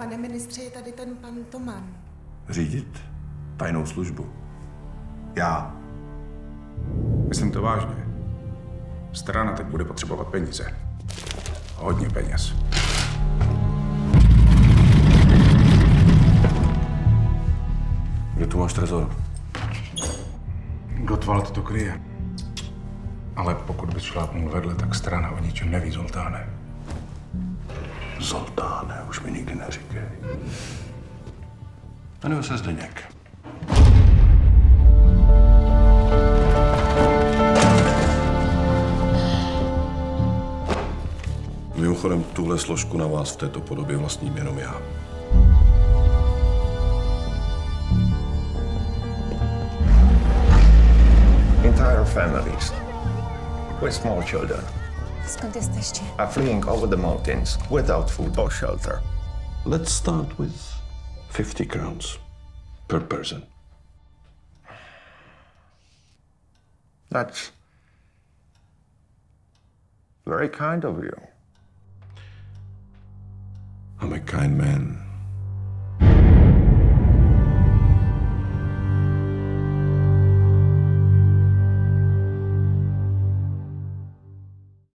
Pane ministře, je tady ten pan Toman. Řídit tajnou službu. Já. Myslím to vážně. Strana teď bude potřebovat peníze. Hodně peněz. Kde tu máš trezor? Gottwald to kryje. Ale pokud bys šlápnul vedle, tak strana o ničem neví, Zoltáne. Zoltáne, už mi nikdy neříkej. Jmenuji se Zdeněk. Mimochodem, tuhle složku na vás v této podobě vlastním jenom já. Entire families with small children Skąd jesteście? are fleeing over the mountains without food or shelter. Let's start with 50 crowns per person. That's very kind of you. I'm a kind man.